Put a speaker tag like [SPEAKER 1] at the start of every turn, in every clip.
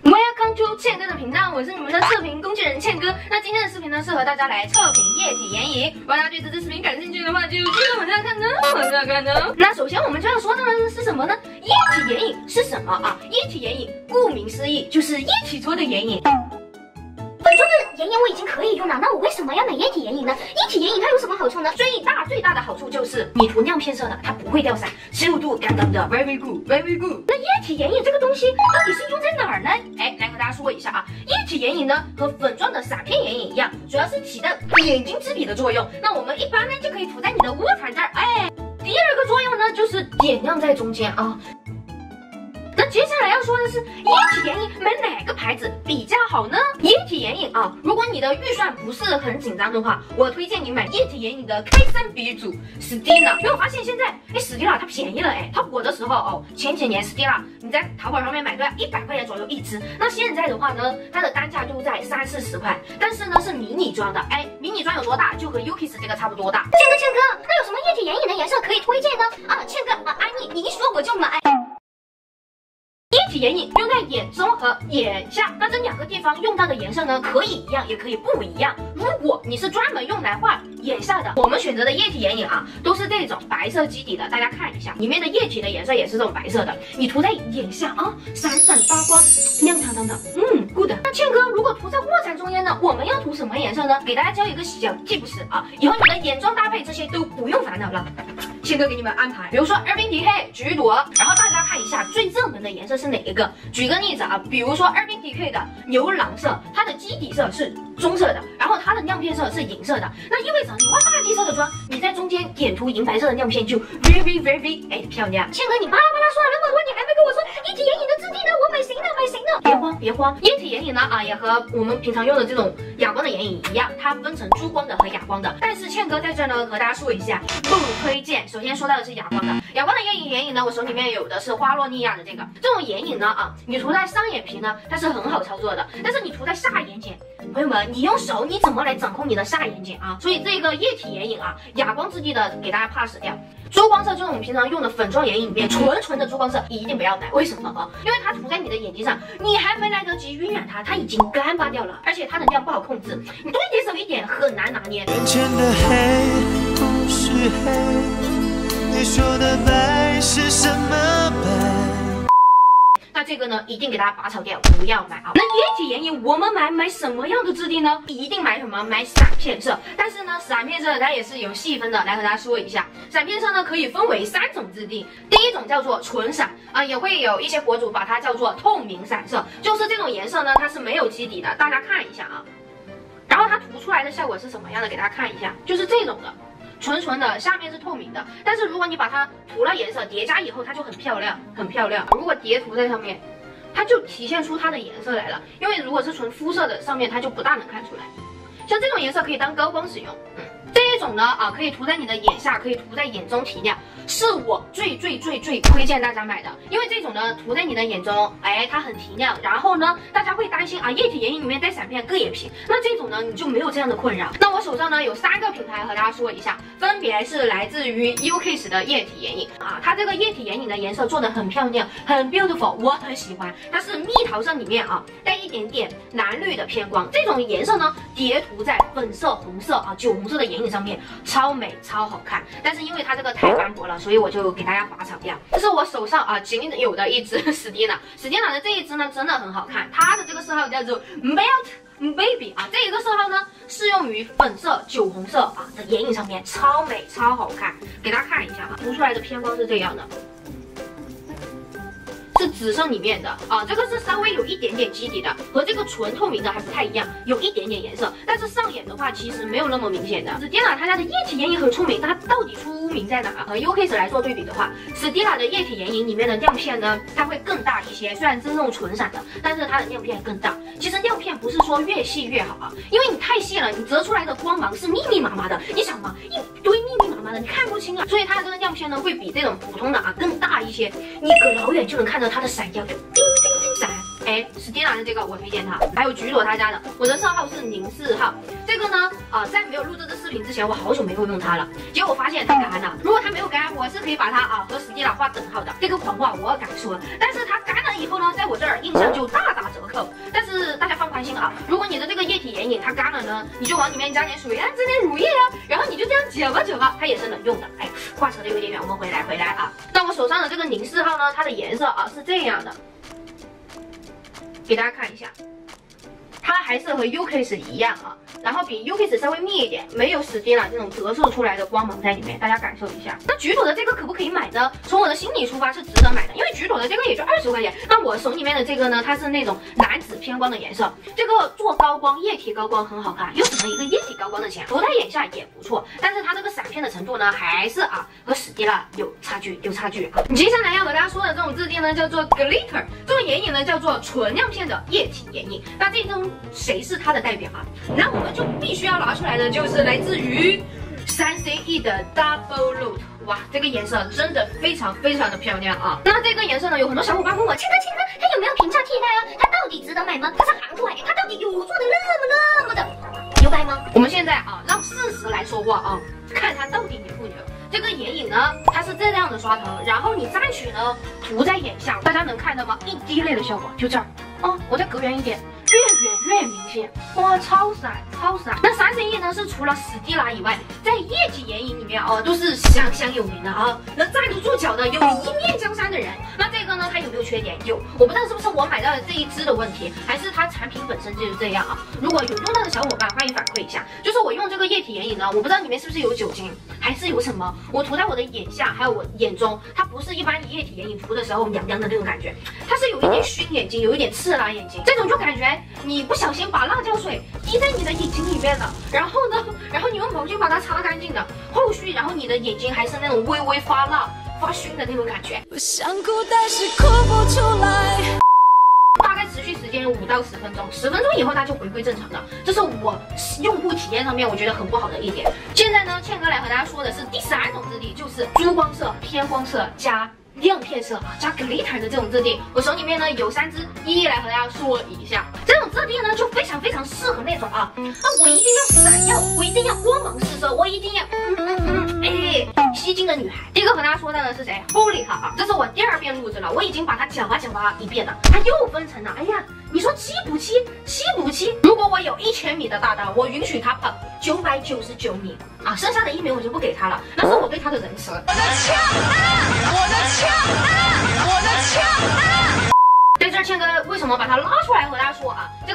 [SPEAKER 1] Welcome to 倩哥的频道，我是你们的测评工具人倩哥。那今天的视频呢，是和大家来测评液体眼影。如果大家对这支视频感兴趣的话，就记得往下看呢，往下看呢。那首先我们就要说的呢是什么呢？液体眼影是什么啊？液体眼影顾名思义就是液体做的眼影。
[SPEAKER 2] 粉状的眼影我已经可以用了，那我为什么要买液体眼影呢？液体眼影它有什么好处呢？
[SPEAKER 1] 最大最大的好处就是你涂亮片色的，它不会掉色，持有度杠杠的，very good，very good。那液体眼影这个东西到底是用在哪儿呢？哎，来和大家说一下啊，液体眼影呢和粉状的闪片眼影一样，主要是起到眼睛之笔的作用。那我们一般呢就可以涂在你的卧蚕这儿，哎，第二个作用呢就是点亮在中间啊。接下来要说的是液体眼影买哪个牌子比较好呢？液体眼影啊，如果你的预算不是很紧张的话，我推荐你买液体眼影的开山鼻祖 Stila。因为我发现现在哎，Stila 它便宜了哎，它火的时候哦，前几年 Stila 你在淘宝上面买都要一百块钱左右一支，那现在的话呢，它的单价就在三四十块，但是呢是迷你装的，哎，迷你装有多大？就和 UKIS 这个差不多大。
[SPEAKER 2] 倩哥倩哥，那有什么液体眼影的颜色可以推荐呢？啊，倩哥啊，安妮，你一说我就买。
[SPEAKER 1] 液体眼影用在眼中和眼下，那这两个地方用到的颜色呢，可以一样，也可以不一样。如果你是专门用来画眼下的，我们选择的液体眼影啊，都是这种白色基底的，大家看一下，里面的液体的颜色也是这种白色的。你涂在眼下啊，闪闪发光，亮堂堂的，嗯，good。那倩哥，如果涂在卧蚕中间呢，我们要涂什么颜色呢？给大家教一个小 tips 啊，以后你的眼妆搭配这些都不用烦恼了。倩哥给你们安排，比如说二冰提黑、橘朵，然后大家看一下最热门的颜色是哪一个？举个例子啊，比如说二冰提 K 的牛郎色，它的基底色是棕色的，然后它的亮片色是银色的，那意味着你画大地色的妆，你在中间点涂银白色的亮片就 very very 哎漂亮。
[SPEAKER 2] 倩哥，你巴拉巴拉说了那么多，你还没跟我说液体眼影的质地呢？行了，不行了。
[SPEAKER 1] 别慌别慌，液体眼影呢啊也和我们平常用的这种哑光的眼影一样，它分成珠光的和哑光的。但是倩哥在这呢和大家说一下，不推荐。首先说到的是哑光的，哑光的眼影眼影呢，我手里面有的是花洛尼亚的这个，这种眼影呢啊，你涂在上眼皮呢，它是很好操作的，但是你涂在下眼睑，朋友们，你用手你怎么来掌控你的下眼睑啊？所以这个液体眼影啊，哑光质地的给大家 pass 掉。珠光色就是我们平常用的粉状眼影里面纯纯的珠光色，一定不要买。为什么啊？因为它涂在你的眼睛上，你还没来得及晕染它，它已经干巴掉了，而且它的量不好控制，你多一点少一点很难拿捏。眼前的黑不是黑，你说的白一定给大家拔草掉，不要买啊！那液体眼影我们买买什么样的质地呢？一定买什么？买散片色。但是呢，散片色它也是有细分的，来和大家说一下。散片色呢可以分为三种质地，第一种叫做纯散啊，也会有一些博主把它叫做透明散色，就是这种颜色呢，它是没有基底的，大家看一下啊。然后它涂出来的效果是什么样的？给大家看一下，就是这种的。纯纯的，下面是透明的，但是如果你把它涂了颜色叠加以后，它就很漂亮，很漂亮。如果叠涂在上面，它就体现出它的颜色来了。因为如果是纯肤色的，上面它就不大能看出来。像这种颜色可以当高光使用，种呢啊，可以涂在你的眼下，可以涂在眼中提亮。是我最最最最推荐大家买的，因为这种呢涂在你的眼中，哎，它很提亮。然后呢，大家会担心啊，液体眼影里面带闪片硌眼皮，那这种呢你就没有这样的困扰。那我手上呢有三个品牌和大家说一下，分别是来自于 UKIS 的液体眼影啊，它这个液体眼影的颜色做的很漂亮，很 beautiful，我很喜欢。它是蜜桃色里面啊带一点点蓝绿的偏光，这种颜色呢叠涂在粉色、红色啊酒红色的眼影上面，超美超好看。但是因为它这个太斑驳了。所以我就给大家拔草掉，这是我手上啊仅有的一支史蒂娜，史蒂娜的这一支呢真的很好看，它的这个色号叫做 Melt Baby 啊，这一个色号呢适用于粉色、酒红色啊的眼影上面，超美超好看，给大家看一下啊，涂出来的偏光是这样的。是紫色里面的啊，这个是稍微有一点点基底的，和这个纯透明的还不太一样，有一点点颜色，但是上眼的话其实没有那么明显的。Stila 它家的液体眼影很出名，它到底出名在哪？和 UKIS 来做对比的话，Stila 的液体眼影里面的亮片呢，它会更大一些，虽然是那种纯闪的，但是它的亮片更大。其实亮片不是说越细越好啊，因为你太细了，你折出来的光芒是密密麻麻的，你想嘛，一堆密密麻麻的，你看不清啊。所以它的这个亮片呢，会比这种普通的啊更一些，你隔老远就能看到。它的闪耀就叮叮叮闪，哎，史蒂娜的这个我推荐它，还有橘朵他家的，我的色号是零四号，这个呢，啊，在没有录这支视频之前，我好久没有用它了，结果发现它干了，如果它没有干，我是可以把它啊和史蒂娜画等号的，这个狂话我敢说，但是它干了以后呢，在我这儿印象就大打折扣。但是大家放宽心啊，如果你的这个液体眼影它干了呢，你就往里面加点水啊，加点乳液啊，然后你就这样搅吧搅吧，它也是能用的。哎，画扯的有点远，我们回来回来啊。那我手上的这个零四号呢，它的颜色啊是这样的，给大家看一下。它还是和 UKIS 一样啊，然后比 UKIS 稍微密一点，没有史蒂拉这种折射出来的光芒在里面，大家感受一下。那橘朵的这个可不可以买呢？从我的心理出发是值得买的，因为橘朵的这个也就二十块钱。那我手里面的这个呢，它是那种蓝紫偏光的颜色，这个做高光液体高光很好看，又省了一个液体高光的钱，涂在眼下也不错。但是它这个闪片的程度呢，还是啊和史蒂拉有差距，有差距。接下来要和大家说的这种质地呢，叫做 glitter，这种眼影呢叫做纯亮片的液体眼影。那这种谁是它的代表啊？那我们就必须要拿出来的就是来自于三 CE 的 Double Loot 哇，这个颜色真的非常非常的漂亮啊！那这个颜色呢，有很多小伙伴问我，
[SPEAKER 2] 庆哥庆哥，它有没有平价替代啊？它到底值得买吗？它是韩国，它到底有做的那么那么的牛掰吗？
[SPEAKER 1] 我们现在啊，让事实来说话啊，看它到底牛不牛。这个眼影呢，它是这样的刷头，然后你蘸取呢，涂在眼下，大家能看到吗？一滴泪的效果，就这儿啊，我再隔远一点。越远越明显，哇，超闪超闪！那三 C E 呢？是除了史蒂拉以外，在液体眼影里面哦，都是香香有名的啊，能站得住脚的，有一面江山的人。那这个呢，它有没有缺点？有，我不知道是不是我买到的这一支的问题，还是它产品本身就是这样啊？如果有用到的小伙伴，欢迎反馈一下。就是我用这个液体眼影呢，我不知道里面是不是有酒精，还是有什么？我涂在我的眼下，还有我眼中，它不是一般液体眼影涂的时候凉凉的那种感觉，它是有一点熏眼睛，有一点刺辣眼睛，这种就感觉。你不小心把辣椒水滴在你的眼睛里面的，然后呢，然后你用毛巾把它擦干净的，后续然后你的眼睛还是那种微微发辣、发熏的那种感觉。我想哭，但是哭不出来。大概持续时间五到十分钟，十分钟以后它就回归正常的，这是我用户体验上面我觉得很不好的一点。现在呢，倩哥来和大家说的是第三种质地，就是珠光色、偏光色加。亮片色啊，加 glitter 的这种质地，我手里面呢有三支，一一来和大家说一下。这种质地呢就非常非常适合那种啊，那我一定要闪耀，我一定要光芒四射，我一定要，哎，吸睛的女孩。第一个和大家说到的是谁？Holy 卡啊，这是我第二遍录制了，我已经把它讲吧讲吧一遍了，它又分成了。哎呀，你说七补七，七补七。如果我有一千米的大刀，我允许他跑九百九十九米啊，剩下的一米我就不给他了，那是我对他的仁慈。我的枪啊，我的枪啊，我的枪啊！在这儿，倩哥为什么把它拉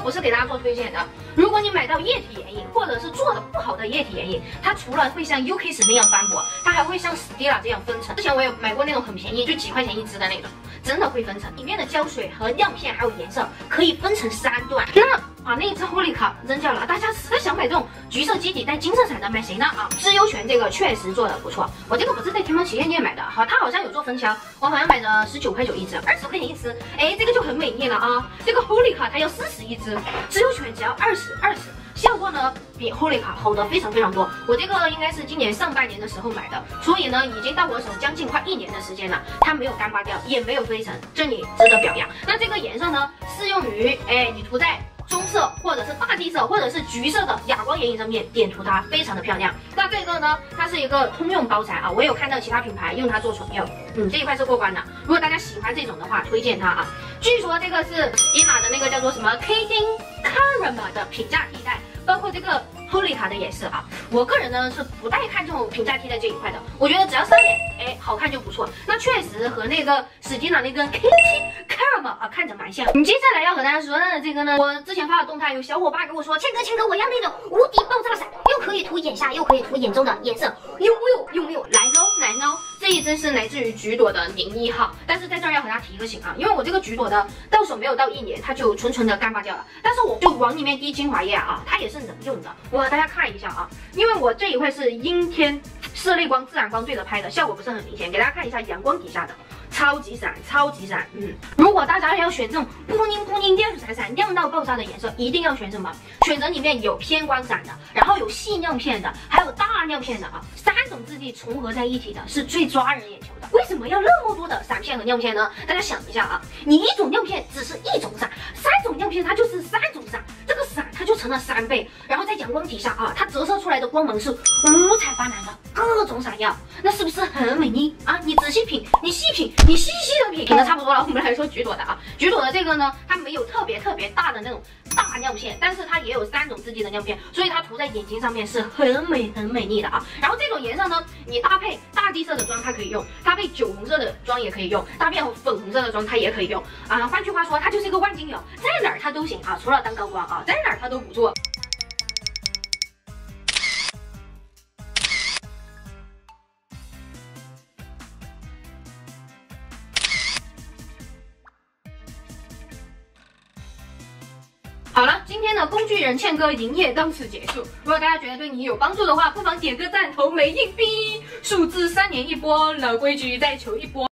[SPEAKER 1] 不是给大家做推荐的。如果你买到液体眼影，或者是做的不好的液体眼影，它除了会像 UKIS 那样斑驳，它还会像 Stila 这样分层。之前我有买过那种很便宜，就几块钱一支的那种，真的会分层。里面的胶水和亮片还有颜色可以分成三段。那把那一支护理卡扔掉了，大家实在想买这种橘色基底带金色闪的，买谁呢？啊，知优泉这个确实做的不错。我这个不是在天猫旗舰店买的，好，它好像有做分销，我好像买的十九块九一支，二十块钱一支。哎，这个就很美丽了啊。这个护理卡它要四十一支，知优泉只要二十二十，效果呢比护理卡好的非常非常多。我这个应该是今年上半年的时候买的，所以呢已经到我手将近快一年的时间了，它没有干巴掉，也没有飞尘，这里值得表扬。那这个颜色呢适用于哎你涂在。棕色或者是大地色或者是橘色的哑光眼影上面点涂它，非常的漂亮。那这个呢，它是一个通用包材啊，我有看到其他品牌用它做唇釉，嗯，这一块是过关的。如果大家喜欢这种的话，推荐它啊。据说这个是伊玛的那个叫做什么 k i t t i n Karma 的平价替代，包括这个。Holiya 的也是啊，我个人呢是不太看重平价替代这一块的，我觉得只要上眼，哎，好看就不错。那确实和那个史蒂娜那个 Kitty Caram 啊看着蛮像。你接下来要和大家说的这个呢，我之前发的动态有小伙伴跟我说，倩哥倩哥，我要那种无敌爆炸伞，又可以涂眼下，又可以涂眼中的颜色，有没有？有没有？来喽，来喽！这一支是来自于橘朵的零一号，但是在这儿要和大家提个醒啊，因为我这个橘朵的到手没有到一年，它就纯纯的干巴掉了。但是我就往里面滴精华液啊，它也是能用的。我大家看一下啊，因为我这一块是阴天室内光自然光对着拍的，效果不是很明显。给大家看一下阳光底下的。超级闪，超级闪，嗯，如果大家要选这种布灵布灵亮闪闪亮到爆炸的颜色，一定要选什么？选择里面有偏光闪的，然后有细亮片的，还有大亮片的啊，三种质地重合在一起的，是最抓人眼球的。为什么要那么多的闪片和亮片呢？大家想一下啊，你一种亮片只是一种闪，三种亮片它就是三种闪，这个它就成了三倍，然后在阳光底下啊，它折射出来的光芒是五彩斑斓的各种闪耀。那是不是很美丽啊？你仔细品，你细品，你细细的品。品的差不多了，我们来说橘朵的啊。橘朵的这个呢，它没有特别特别大的那种大尿片，但是它也有三种质地的尿片，所以它涂在眼睛上面是很美很美丽的啊。然后这种颜色呢，你搭配大地色的妆它可以用，搭配酒红色的妆也可以用，搭配粉红色的妆它也可以用啊。换句话说，它就是一个万金油，在哪儿它都行啊，除了当高光啊，在哪儿它都不错。今天的工具人倩哥营业到此结束。如果大家觉得对你有帮助的话，不妨点个赞，投枚硬币。数字三年一波，老规矩再求一波。